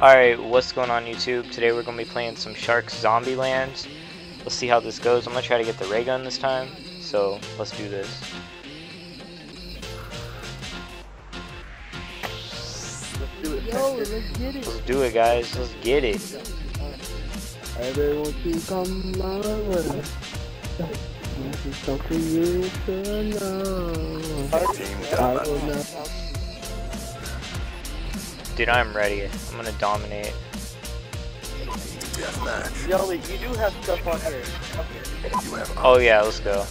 Alright, what's going on YouTube? Today we're going to be playing some Sharks Zombie Land. Let's see how this goes. I'm going to try to get the ray gun this time. So, let's do this. Let's do it. Yo, let's get it. Let's do it, guys. Let's get it. Everyone to come my way. This is something you should know. I will not. Dude, I'm ready. I'm going to dominate. Yoli, you do have stuff on here. Oh yeah, let's go.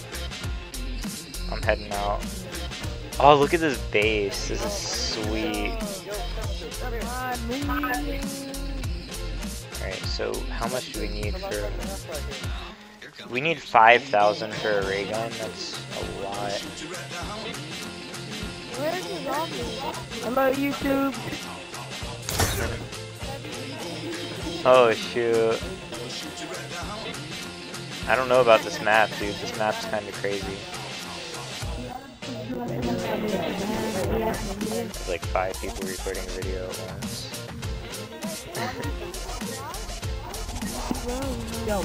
I'm heading out. Oh, look at this base. This is sweet. Alright, so how much do we need for... We need 5,000 for a ray gun. That's a lot. Where's the zombie? Hello, YouTube. Oh shoot. I don't know about this map, dude. This map's kind of crazy. There's like five people recording a video at once.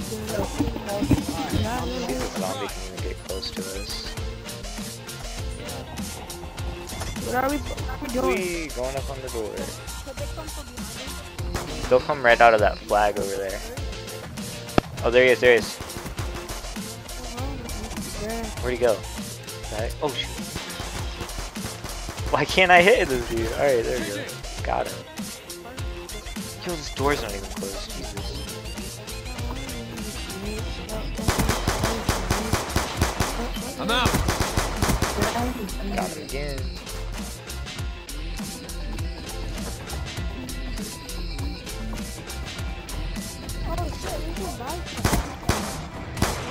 See if the zombie can even get close to us. What are we, what are we doing? Whee! Going up on the door. They'll come right out of that flag over there. Oh, there he is, there he is. Where'd he go? Back- Oh, shoot. Why can't I hit this dude? Alright, there we go. Got him. Yo, this door's not even closed. Jesus. I'm out. Got him again.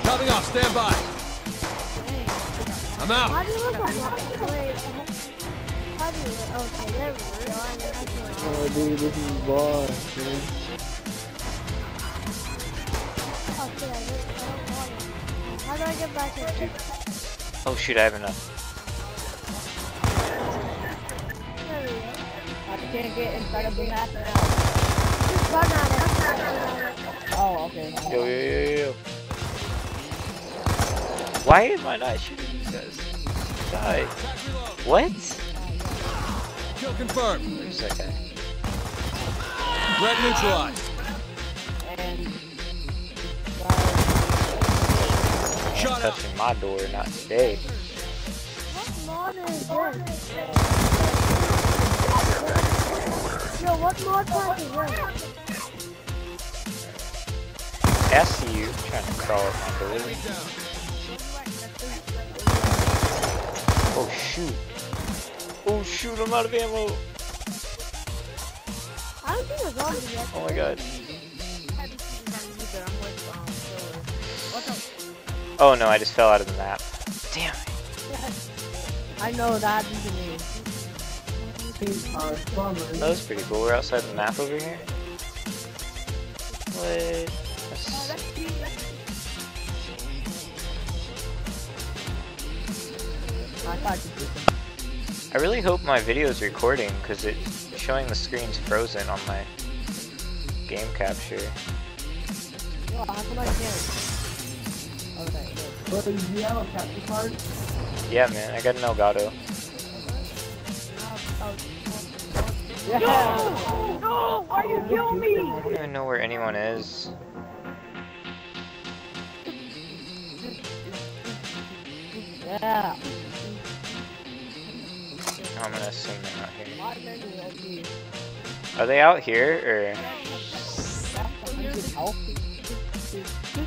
Coming off. Stand by. I'm out. do you look like Wait. How do you look? Okay, there we go. I know, I. Oh, dude, this is boss, man. Oh, I didn't- I don't want it. How do I get back in? Oh shoot, I have enough. There we go. I can't get inside of the map now. Just run at it. Oh, okay. Yo, yo, yo, yo, yo. Why am I not shooting these guys? Die. What? Kill confirmed. Where's that guy? Threat neutralized. And Shot out. Touching my door, not today. What mod is this? Yo, what mod pack is this? I see you trying to crawl up my. Enemy. Oh shoot. Oh shoot, I'm out of ammo. I don't think it's zombie yet. Oh my god. Oh no, I just fell out of the map. Damn it. I know that. That was pretty cool. We're outside the map over here. What? I thought you did. I really hope my video is recording because it's showing the screen's frozen on my game capture. Yo, how come I can't? Oh, okay. But do you have a capture card? Yeah, man, I got an Elgato. Yeah. No! Why you kill me? I don't even know where anyone is. Yeah. I'm gonna assume they're not here. Are they out here or?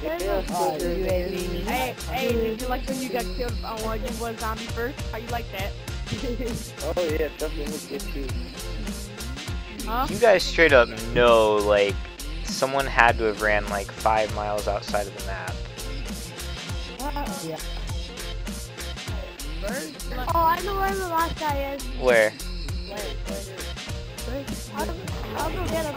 Yeah, Uh, Hey, hey, did you like when you got killed on one you was zombie first? How you like that? Oh yeah, definitely look at you. Huh? You guys straight up know like someone had to have ran like five miles outside of the map. Yeah. First? Like, Oh, I know where the last guy is. Where? I'll, I'll go get him.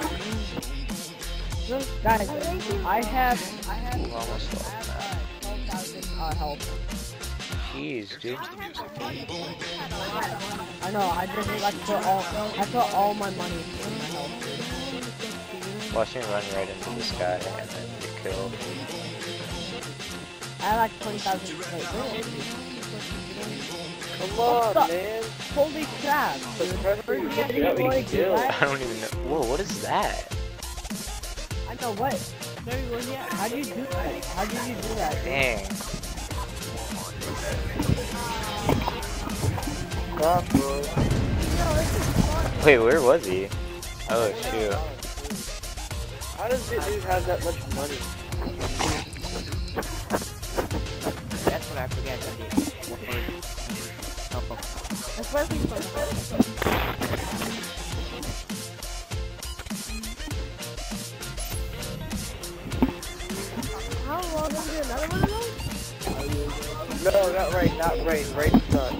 Guys, I think he- I have, I have, Ooh, almost I lost the have uh, 12,000 uh, help. Jeez, dude. I know, I just like put all, I put all my money in my health. Watch me run right into this guy and then get killed. I have like 20,000. Come on, What man. Holy crap! The pressure First you thing I get think got me going to killed. that- I don't even know. Whoa, what is that? I know what. Very well, yeah. How do you do that? How did you do that? Dang. Stop, bro. Wait, where was he? Oh shoot. How does this dude have that much money? That's what I forget to do. Especially for How long is it? Another one of? No, not right, not rain. Rain's not.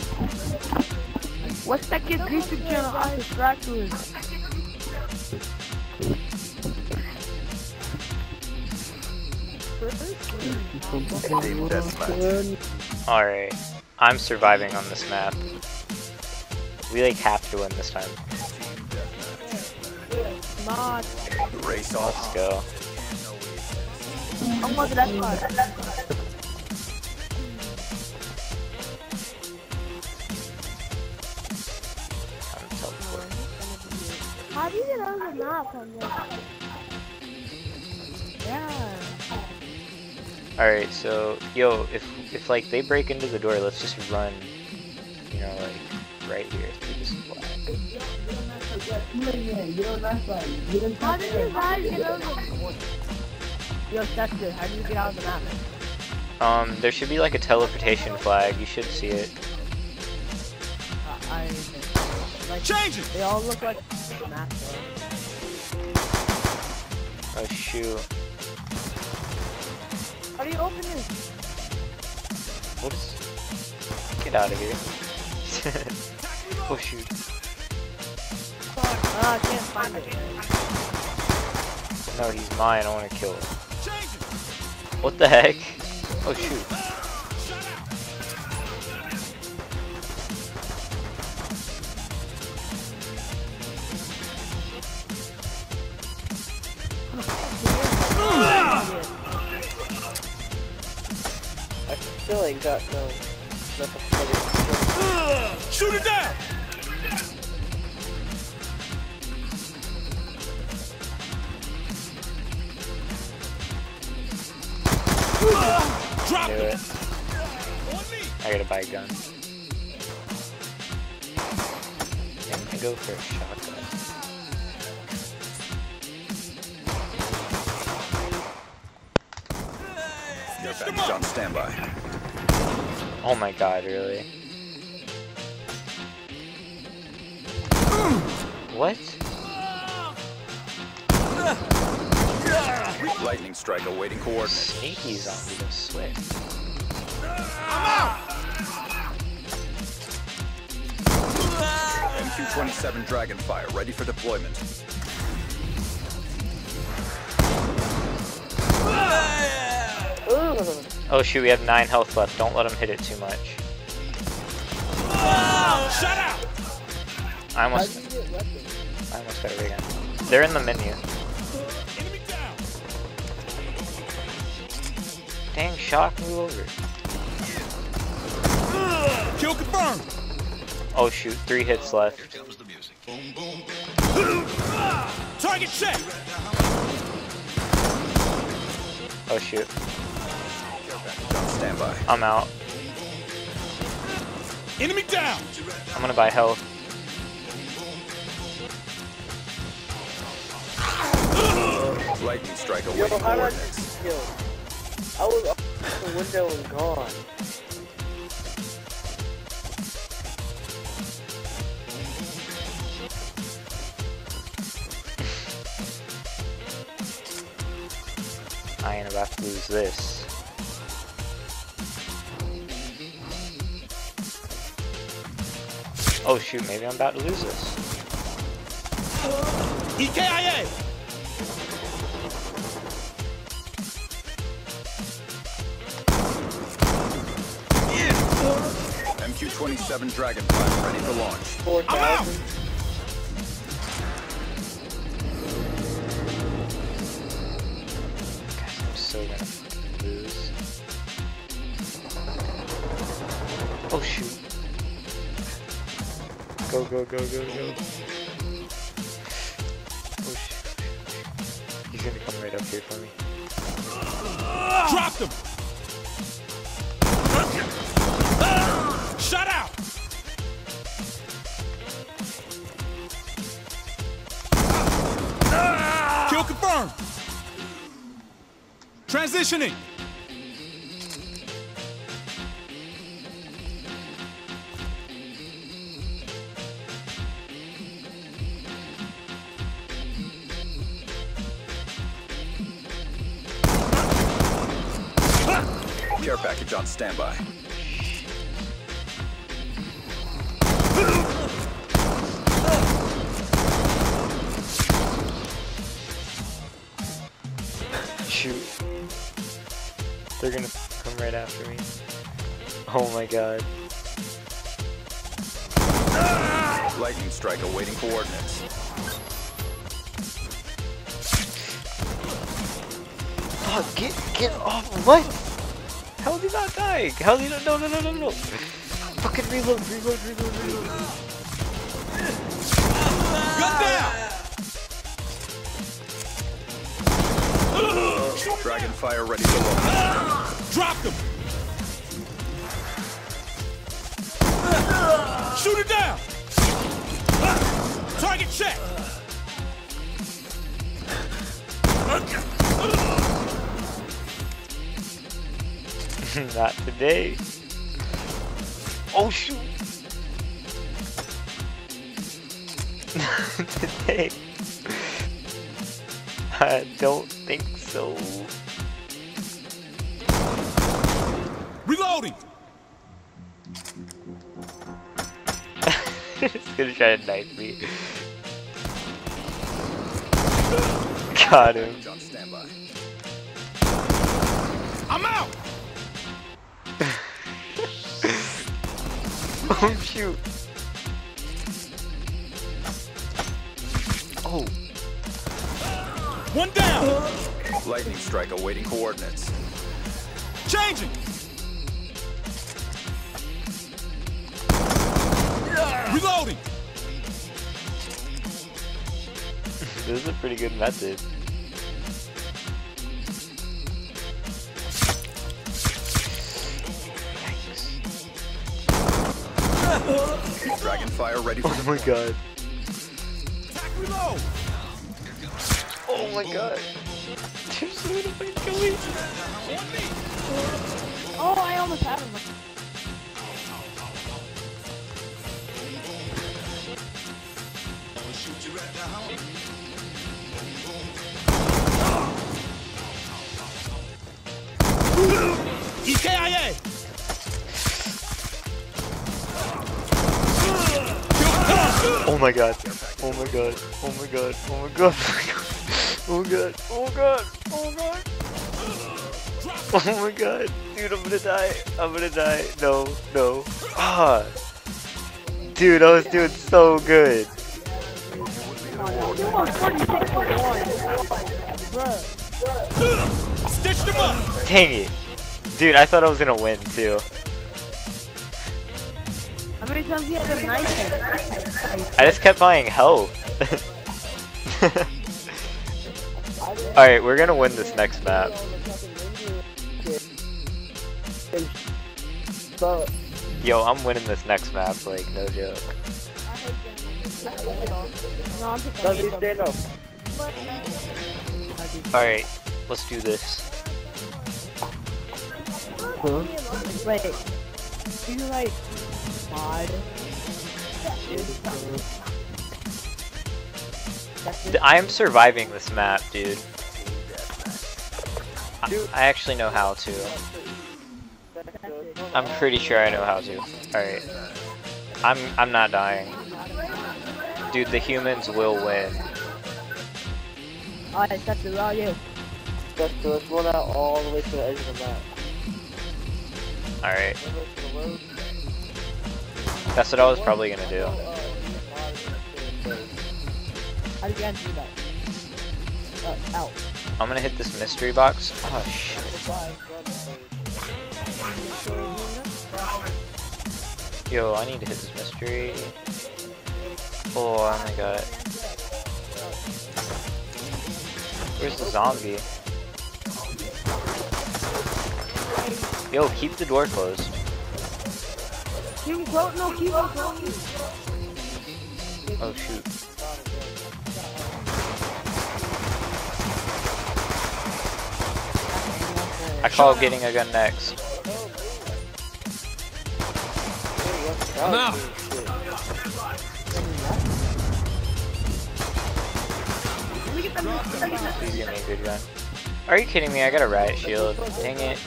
What's that kid's YouTube channel? I subscribe to it. Alright. I'm surviving on this map. We like have to win this time. Mod. Race Let's go. I'm going to that spot. Time to teleport. How do you get on the map on this? Yeah. Alright, so yo, if if like they break into the door, let's just run. You know, like right here through this flag. How did you guys get on the Yo, Chester, how do you get out of the map? Um, there should be like a teleportation flag. You should see it. Uh, I like Change it! they all look like map though. Oh shoot. How do you open this? Get out of here. oh shoot. Ah, I can't find it. No, he's mine. I want to kill him. What the heck? Oh shoot. I still ain't got no. Nothing. Shoot it down! Drop Do it! it. On me! I gotta buy a gun. I'm gonna go for a shotgun. Your baggage on standby. Oh my god, really? What? Lightning strike awaiting coordinates. Sneaky zombie, the swift. MQ-27 Dragonfire ready for deployment. Ugh. Oh shoot, we have 9 health left. Don't let him hit it too much. Shut out! I almost, do you get weapons? I almost got a ray gun. They're in the menu. Enemy! Dang, shock, move over. Kill confirmed! Oh shoot, 3 hits left. Target check! Oh shoot, On standby. I'm out. Enemy down! I'm gonna buy health. Lightning strike Yo, awaiting how did I coordinates. get killed? I was off the window and gone. I ain't about to lose this. Oh shoot, maybe I'm about to lose this. EKIA! MQ-27 Dragonfire ready for launch. 4,000. Go, go, go, go, go. Oh shoot. He's gonna come right up here for me. Dropped him. Shut out. Kill confirmed. Transitioning. Package on standby. Shoot. They're gonna come right after me. Oh my god. Lightning strike awaiting coordinates. Fuck, get, get off. What? How is he not dying? How is he not? No, no, no, no, no. Fucking reload, reload, reload, reload. Gun down. Dragonfire ready to launch. Dropped him! Shoot it down! Target check! not today. Oh shoot. Not today. I don't think so. Reloading! He's gonna try to knife me. Got him. Oh shoot. Oh, One down! Lightning strike awaiting coordinates. Changing! Reloading! this is a pretty good method. Dragonfire ready for Oh my god. Oh my god. There's one of my Joey. Oh, I almost had him. EKIA! My god. Oh my god. Oh my god. Oh my god. Oh my god. Oh god. Oh god. Oh my god. Dude, I'm gonna die. I'm gonna die. No. No. Ah. Dude, I was doing so good. Stitched him up! Dang it. Dude, I thought I was gonna win too. How many times you had to knife? I just kept buying health. Alright, we're gonna win this next map. Yo, I'm winning this next map, like, no joke. No, I'm just does he stand up? Alright, let's do this. Huh? Wait, do you like mod? D- I am surviving this map, dude. I, I actually know how to. I'm pretty sure I know how to. Alright. I'm I'm not dying. Dude, the humans will win. Alright, that's it, all you. Let's do. Roll out all the way to the edge of the map. Alright. That's what I was probably gonna do. How do you guys do that? Uh, out. I'm gonna hit this mystery box. Oh shit. Yo, I need to hit this mystery. Oh, oh my god. Where's the zombie? Yo, keep the door closed. Keep him close. No, keep him close. Oh shoot. I call getting a gun next. I'm out. Please give me a good gun. Are you kidding me? I got a riot shield. Dang it.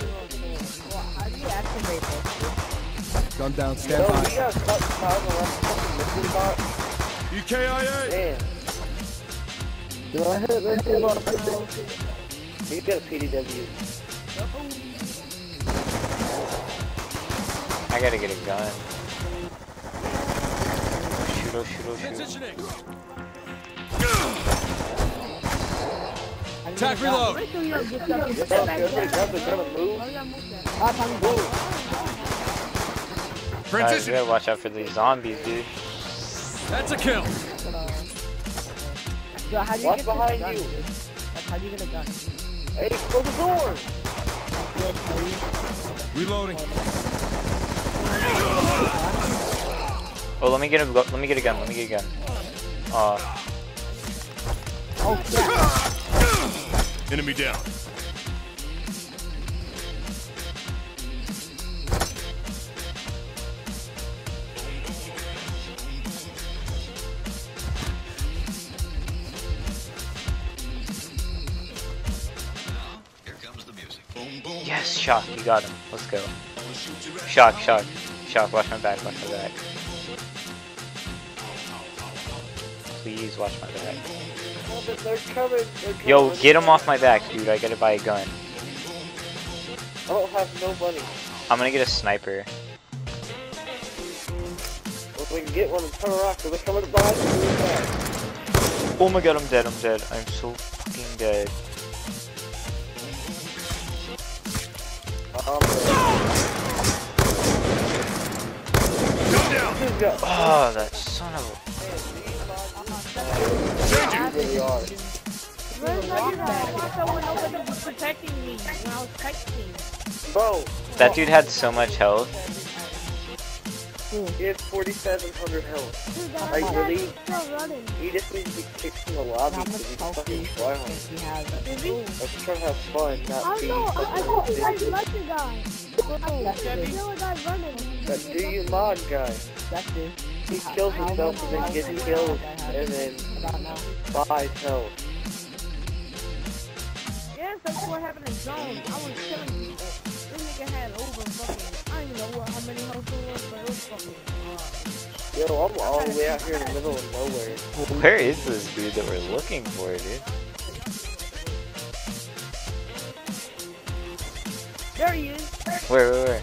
Gun down, Yo, stand we by. got stuck five around fucking missing box. EKIA. Damn. Do I hit this box? He got a PDW. I gotta get a gun. Shoot, oh shoot, oh shoot. Attack Attack reload. Make sure you don't get stuck. Yo, Get that back Jeffrey, down. grab the gun and move. Oh, Transition. gotta watch out for these zombies, dude. That's a kill. So how do you Watch get behind gun, you. dude? Like, how do you get a gun? Hey, close the door. Reloading. Oh, let me get a gu- let me get a gun. Let me get a gun. Uh, Oh, crap. Enemy down. Yes, shock. You got him. Let's go. Shock, shock, shock. Watch my back. Watch my back. Please watch my back. They're coming. They're coming. Yo, get him off my back, dude. I gotta buy a gun. I don't have no money. I'm gonna get a sniper. If we can get one and turn around, they're coming behind us. Oh my god, I'm dead. I'm dead. I'm so fucking dead. Thought when nobody was protecting me when I was texting. Bro. That dude had so much health. He has 4,700 health. Dude, that Are really? still running. He just needs to be kicked from the lobby How because he's fucking you he has? Let's try to have fun, not don't be know. I, I fucking think you like the guy. I That's the other guy running. That do you mod guy. That's it. He kills himself and then gets killed think I have? and then About buys health. Yes, that's what happened in Zone. I was killing Yo, I'm all the way out here in the middle of nowhere. Where is this dude that we're looking for, dude? There he is. Where, where, where?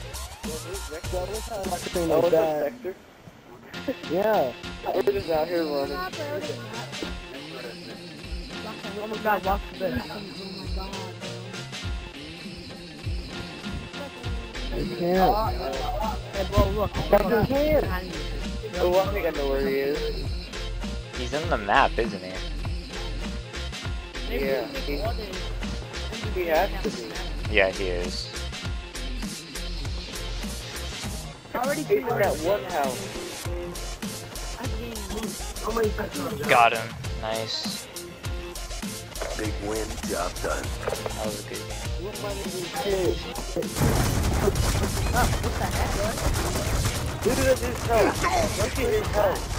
Oh, what's up, Yeah. We're just out here running. Not there, it is not. Oh my god, watch this. Oh my god. You can't. Hey bro, look. You can't. Oh, I think I know where he is. He's in the map, isn't he? Yeah, he, he has to be. Yeah, he is. Already He's in that one house. Got him. Nice. Big win, job done. That was a good game. Look at his health. Look at his health.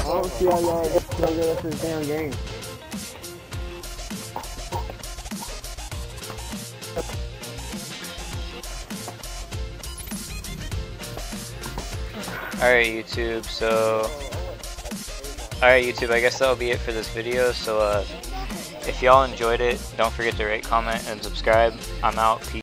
I don't see how y'all get so good at this damn game. Alright, YouTube, so... Alright, YouTube, I guess that'll be it for this video, so, uh... If y'all enjoyed it, don't forget to rate, comment, and subscribe. I'm out. Peace.